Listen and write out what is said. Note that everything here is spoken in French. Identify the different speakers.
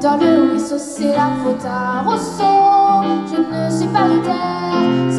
Speaker 1: Dans le ruisseau, c'est la faute à Rousseau. Je ne suis pas du terre.